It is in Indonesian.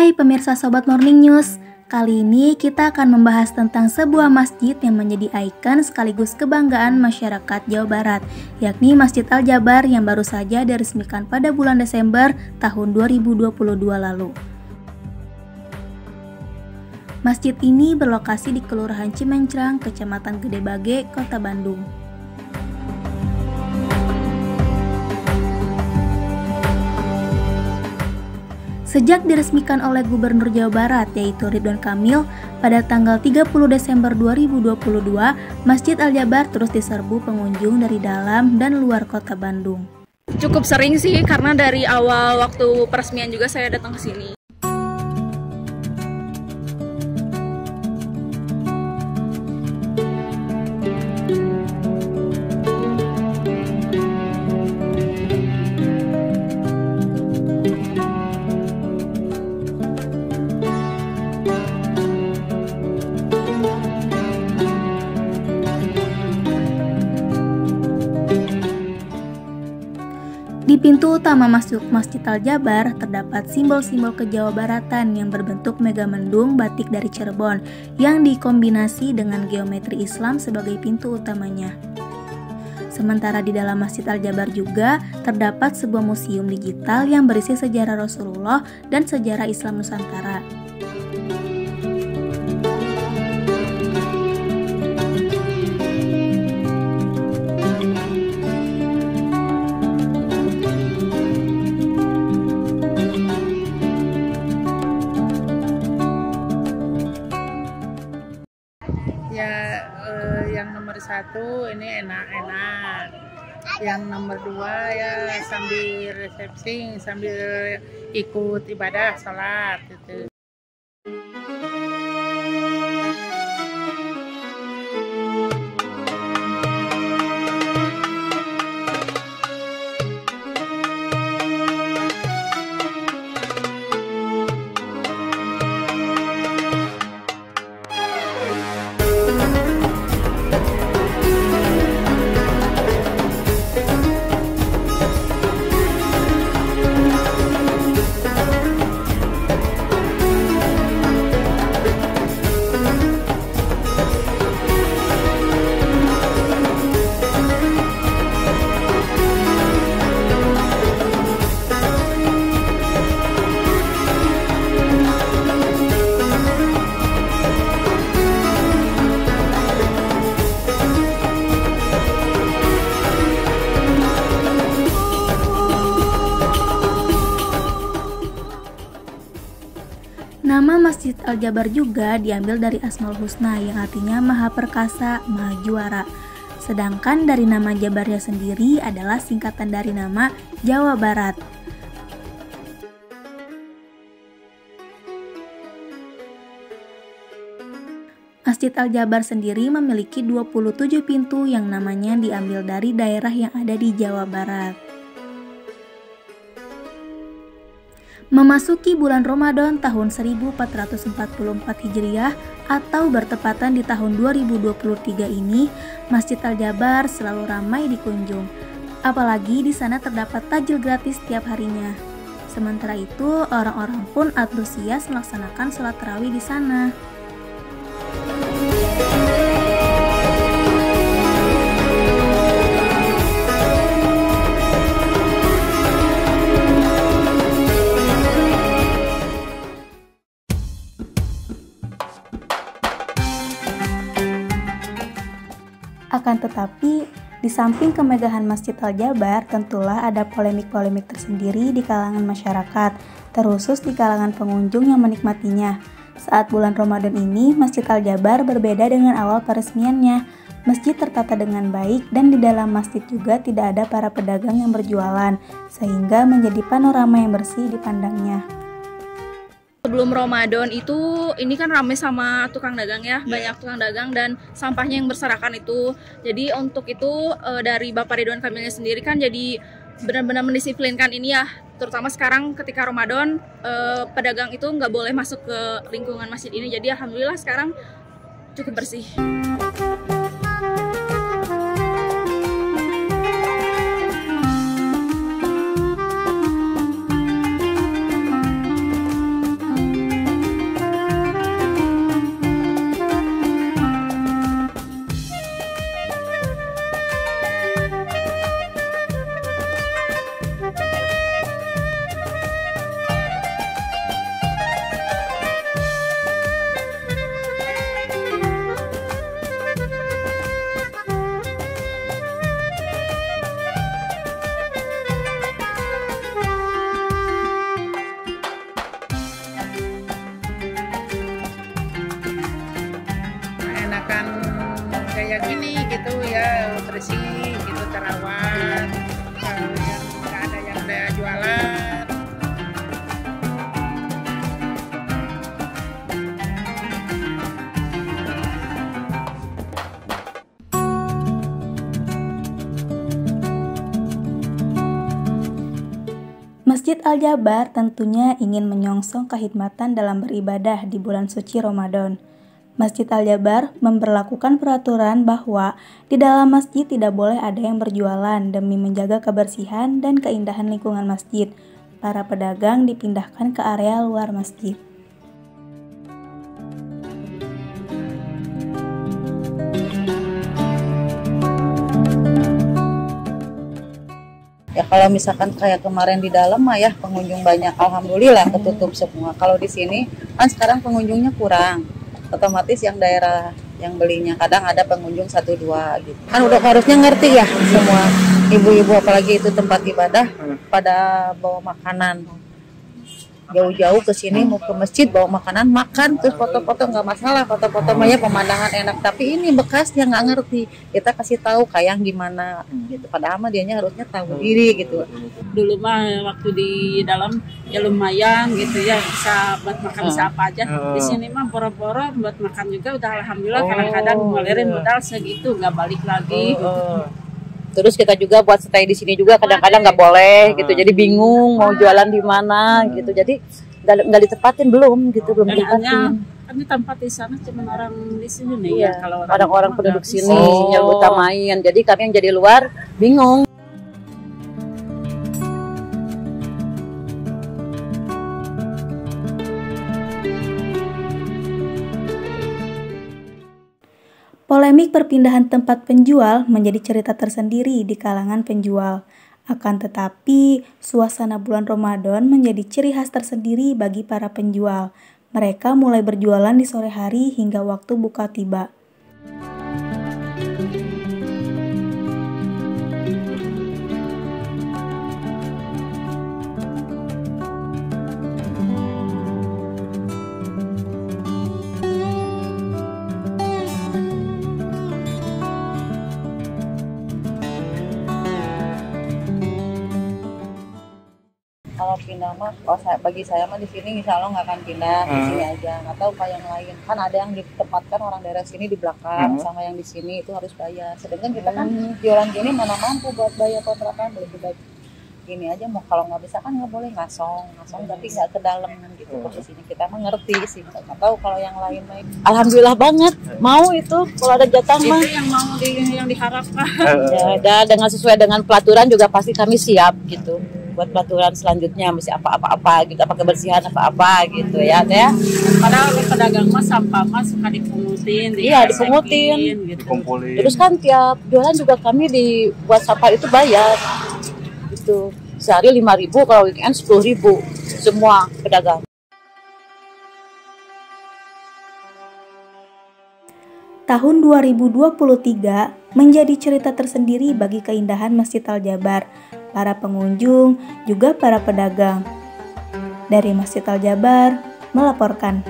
Hai pemirsa Sobat Morning News, kali ini kita akan membahas tentang sebuah masjid yang menjadi ikon sekaligus kebanggaan masyarakat Jawa Barat, yakni Masjid Al-Jabar yang baru saja diresmikan pada bulan Desember tahun 2022 lalu. Masjid ini berlokasi di Kelurahan Cimencrang, Kecamatan Gedebage, Kota Bandung. Sejak diresmikan oleh Gubernur Jawa Barat yaitu Ridwan Kamil pada tanggal 30 Desember 2022, Masjid Al-Jabar terus diserbu pengunjung dari dalam dan luar kota Bandung. Cukup sering sih karena dari awal waktu peresmian juga saya datang ke sini. Pintu utama masuk Masjid Al-Jabar terdapat simbol-simbol kejawa baratan yang berbentuk megamendung batik dari Cirebon yang dikombinasi dengan geometri Islam sebagai pintu utamanya. Sementara di dalam Masjid Al-Jabar juga terdapat sebuah museum digital yang berisi sejarah Rasulullah dan sejarah Islam Nusantara. Satu ini enak-enak. Yang nomor dua ya sambil resepsi sambil ikut ibadah sholat gitu Nama Masjid Al-Jabar juga diambil dari Asmaul Husna yang artinya Maha Perkasa, Maha Juara. Sedangkan dari nama Jabarnya sendiri adalah singkatan dari nama Jawa Barat. Masjid Al-Jabar sendiri memiliki 27 pintu yang namanya diambil dari daerah yang ada di Jawa Barat. Memasuki bulan Ramadan tahun 1444 Hijriah atau bertepatan di tahun 2023 ini, Masjid Al-Jabar selalu ramai dikunjung. Apalagi di sana terdapat tajil gratis setiap harinya. Sementara itu, orang-orang pun antusias melaksanakan sholat tarawih di sana. Akan tetapi, di samping kemegahan Masjid Al-Jabar, tentulah ada polemik-polemik tersendiri di kalangan masyarakat, terkhusus di kalangan pengunjung yang menikmatinya. Saat bulan Ramadan ini, Masjid Al-Jabar berbeda dengan awal peresmiannya. Masjid tertata dengan baik dan di dalam masjid juga tidak ada para pedagang yang berjualan, sehingga menjadi panorama yang bersih dipandangnya. Sebelum Ramadan itu ini kan ramai sama tukang dagang ya, banyak tukang dagang dan sampahnya yang berserakan itu. Jadi untuk itu eh, dari Bapak Ridwan Kamilnya sendiri kan jadi benar-benar mendisiplinkan ini ya, terutama sekarang ketika Ramadan eh, pedagang itu nggak boleh masuk ke lingkungan masjid ini. Jadi alhamdulillah sekarang cukup bersih. Kayak gini gitu ya bersih gitu terawat yang nggak ada yang ada jualan Masjid Al-Jabar tentunya ingin menyongsong kehidmatan dalam beribadah di bulan suci Ramadan. Masjid Al-Jabar memperlakukan peraturan bahwa di dalam masjid tidak boleh ada yang berjualan demi menjaga kebersihan dan keindahan lingkungan masjid. Para pedagang dipindahkan ke area luar masjid. Ya kalau misalkan kayak kemarin di dalam mah ya pengunjung banyak, alhamdulillah ketutup semua. Kalau di sini kan sekarang pengunjungnya kurang, otomatis yang daerah yang belinya kadang ada pengunjung satu dua gitu. Kan udah harusnya ngerti ya semua ibu-ibu apalagi itu tempat ibadah pada bawa makanan jauh-jauh ke sini mau ke masjid bawa makanan makan terus foto-foto nggak masalah. Foto-foto mah ya pemandangan enak. Tapi ini bekasnya nggak ngerti. Kita kasih tahu kayak gimana gitu. Padahal mah dianya harusnya tahu diri gitu. Dulu mah waktu di dalam ya lumayan gitu ya. Bisa buat makan bisa apa aja. Di sini mah boro-boro buat makan juga udah alhamdulillah kadang-kadang ngelirin modal segitu nggak balik lagi gitu. Terus kita juga buat stay di sini juga kadang-kadang nggak boleh gitu. Jadi bingung mau jualan di mana gitu. Jadi nggak ditempatin belum gitu belum ditempatin. di tempat di sana cuma orang di sini nih Iya, ya kalau orang-orang penduduk sini bisa. yang utamain. Jadi kami yang jadi luar bingung Polemik perpindahan tempat penjual menjadi cerita tersendiri di kalangan penjual. Akan tetapi, suasana bulan Ramadan menjadi ciri khas tersendiri bagi para penjual. Mereka mulai berjualan di sore hari hingga waktu buka tiba. Pindah mah kalau saya bagi saya mah di sini insya Allah nggak akan pindah di sini aja. Nggak tahu kayak yang lain. Kan ada yang ditempatkan orang daerah sini di belakang sama yang di sini itu harus bayar. Sedangkan kita kan jualan gini mana mampu buat bayar kontrakan lebih baik gini aja. Mau kalau nggak bisa kan nggak boleh ngasong ngasong tapi nggak ke dalam kan gitu posisinya. Kita mah ngerti sih nggak tahu kalau yang lain lain. Alhamdulillah banget mau itu kalau ada jatah mah. Itu yang mau di, yang diharapkan. Ya dan dengan sesuai dengan pelaturan juga pasti kami siap gitu buat pelaturan selanjutnya mesti apa-apa-apa gitu apa kebersihan apa-apa gitu ya teh. Padahal pedagang mah sampah mah suka dipungutin Iya, digesekin, dipungutin. gitu. dikumpulin. Terus kan tiap jualan juga kami dibuat sampah itu bayar. Gitu. Sehari lima ribu kalau weekend sepuluh ribu semua pedagang Tahun 2023 menjadi cerita tersendiri bagi keindahan Masjid Al-Jabar, para pengunjung, juga para pedagang. Dari Masjid Al-Jabar, melaporkan.